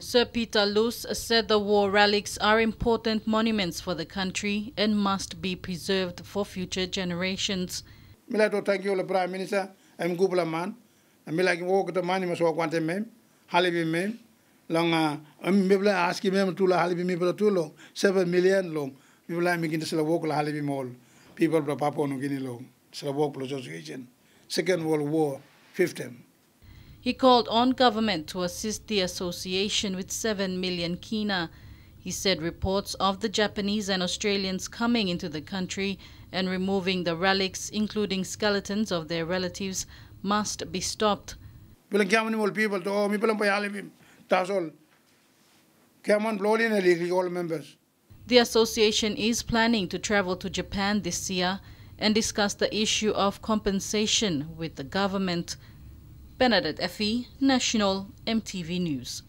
Sir Peter Lus said the war relics are important monuments for the country and must be preserved for future generations. Mila to thank you, the Prime Minister. I'm Gupla man. I'm like walk the money must walk one time, halibi mem. Long, uh, I'm maybe asking mem to la halibi me too long, seven million long. We will make into the walk la halibi mall. People from Papua New Guinea long. Sarawak Association. Second World War, 15. He called on government to assist the association with 7 million kina. He said reports of the Japanese and Australians coming into the country and removing the relics, including skeletons of their relatives, must be stopped. The association is planning to travel to Japan this year and discuss the issue of compensation with the government. Bernadette Effie, National EMTV News.